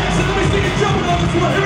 and let me see you jumping on this way.